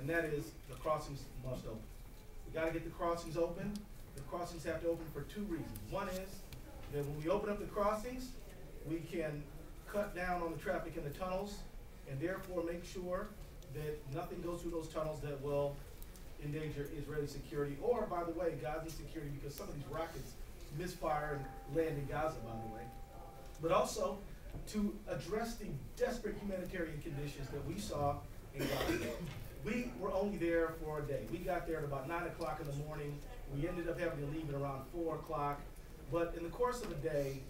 and that is the crossings must open. We gotta get the crossings open. The crossings have to open for two reasons. One is that when we open up the crossings, we can cut down on the traffic in the tunnels and therefore make sure that nothing goes through those tunnels that will endanger Israeli security or, by the way, Gaza security because some of these rockets misfire and land in Gaza, by the way. But also to address the desperate humanitarian conditions that we saw in Gaza. We were only there for a day. We got there at about nine o'clock in the morning. We ended up having to leave at around four o'clock. But in the course of a day,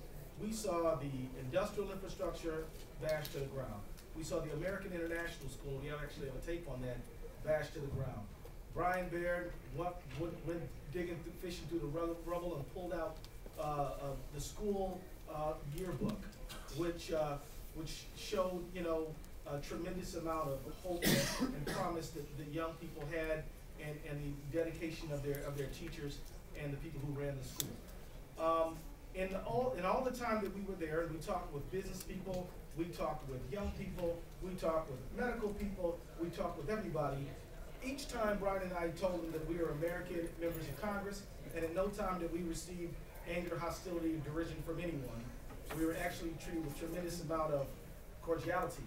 we saw the industrial infrastructure bashed to the ground. We saw the American International School, we actually have a tape on that, bashed to the ground. Brian Baird went, went, digging, through, fishing through the rubble, rubble and pulled out uh, uh, the school uh, yearbook, which uh, which showed you know a tremendous amount of hope and promise that the young people had, and, and the dedication of their of their teachers and the people who ran the school. Um, in all in all the time that we were there, we talked with business people, we talked with young people, we talked with medical people, we talked with everybody. Each time Brian and I told them that we are American members of Congress, and in no time did we receive anger, hostility, or derision from anyone. We were actually treated with tremendous amount of cordiality.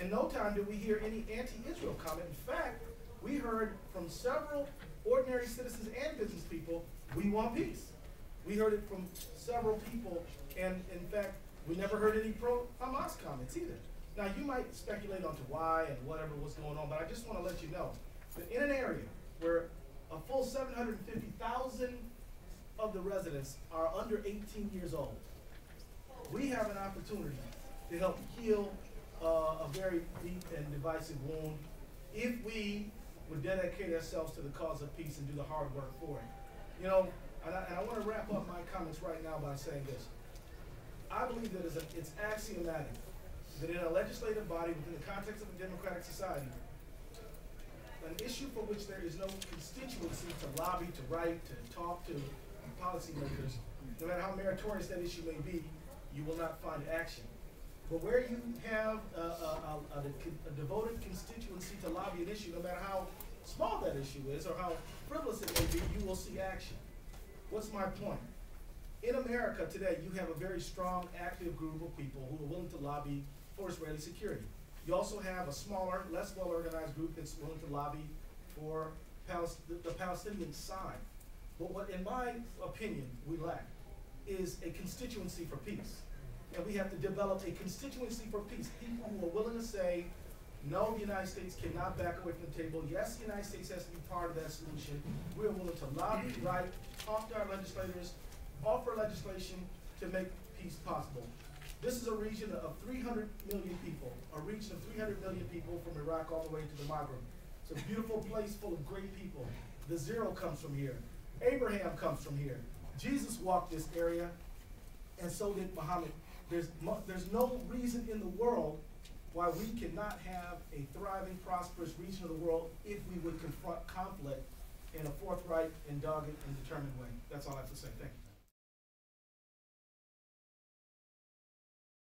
In no time did we hear any anti-Israel comment. In fact, we heard from several ordinary citizens and business people, we want peace. We heard it from several people, and in fact, we never heard any pro-Hamas comments either. Now, you might speculate onto why and whatever was going on, but I just want to let you know that in an area where a full 750,000 of the residents are under 18 years old, we have an opportunity to help heal uh, a very deep and divisive wound if we would dedicate ourselves to the cause of peace and do the hard work for it. You know, and I, I want to wrap up my comments right now by saying this. I believe that it's, a, it's axiomatic that in a legislative body within the context of a democratic society, an issue for which there is no constituency to lobby, to write, to talk to policymakers, no matter how meritorious that issue may be, you will not find action. But where you have a, a, a, a, devoted constituency to lobby an issue, no matter how small that issue is or how frivolous it may be, you will see action. What's my point? In America today, you have a very strong, active group of people who are willing to lobby for Israeli security. You also have a smaller, less well-organized group that's willing to lobby for the Palestinian side. But what, in my opinion, we lack is a constituency for peace. And we have to develop a constituency for peace. People who are willing to say, no, the United States cannot back away from the table. Yes, the United States has to be part of that solution. We are willing to lobby, write, talk to our legislators, offer legislation to make peace possible. This is a region of 300 million people, a region of 300 million people from Iraq all the way to the Maghreb. It's a beautiful place full of great people. The zero comes from here. Abraham comes from here. Jesus walked this area, and so did Muhammad. There's, there's no reason in the world why we cannot have a thriving, prosperous region of the world if we would confront conflict in a forthright and dogged and determined way. That's all I have to say. Thank you.